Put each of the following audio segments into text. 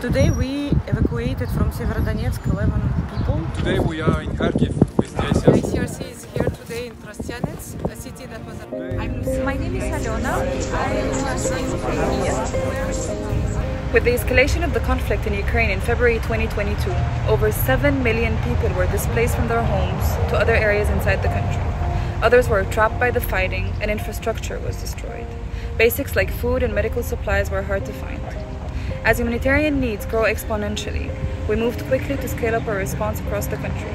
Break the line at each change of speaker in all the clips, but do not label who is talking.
Today we evacuated from Severodonetsk 11 people.
Today we are in Kharkiv with the ICRC The
ICRC is here today in Trostyanets, a city that was. I'm
My name is Alona.
With the escalation of the conflict in Ukraine in February 2022, over 7 million people were displaced from their homes to other areas inside the country. Others were trapped by the fighting and infrastructure was destroyed. Basics like food and medical supplies were hard to find. As humanitarian needs grow exponentially, we moved quickly to scale up our response across the country.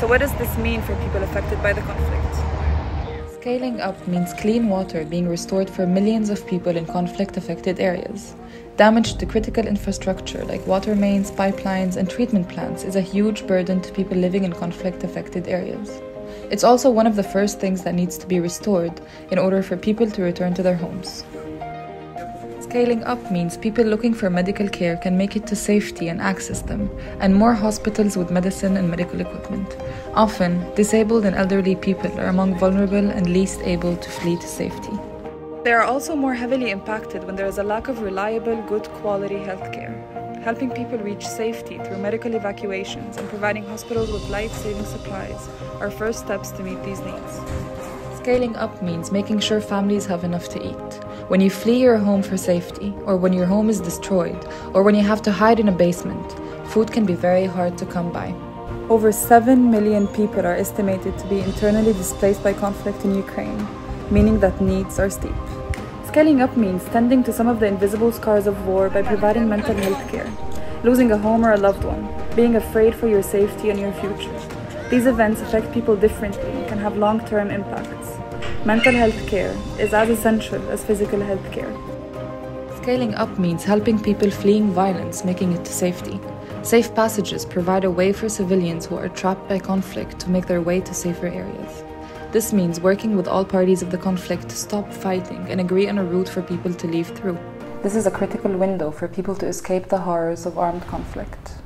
So, what does this mean for people affected by the conflict? Scaling up means clean water being restored for millions of people in conflict affected areas. Damage to critical infrastructure like water mains, pipelines, and treatment plants is a huge burden to people living in conflict affected areas. It's also one of the first things that needs to be restored in order for people to return to their homes. Scaling up means people looking for medical care can make it to safety and access them, and more hospitals with medicine and medical equipment. Often, disabled and elderly people are among vulnerable and least able to flee to safety. They are also more heavily impacted when there is a lack of reliable, good quality healthcare. Helping people reach safety through medical evacuations and providing hospitals with life saving supplies are first steps to meet these needs. Scaling up means making sure families have enough to eat. When you flee your home for safety, or when your home is destroyed, or when you have to hide in a basement, food can be very hard to come by. Over 7 million people are estimated to be internally displaced by conflict in Ukraine, meaning that needs are steep. Scaling up means tending to some of the invisible scars of war by providing mental health care, losing a home or a loved one, being afraid for your safety and your future. These events affect people differently and can have long term impacts. Mental health care is as essential as physical health care. Scaling up means helping people fleeing violence, making it to safety. Safe passages provide a way for civilians who are trapped by conflict to make their way to safer areas. This means working with all parties of the conflict to stop fighting and agree on a route for people to leave through. This is a critical window for people to escape the horrors of armed conflict.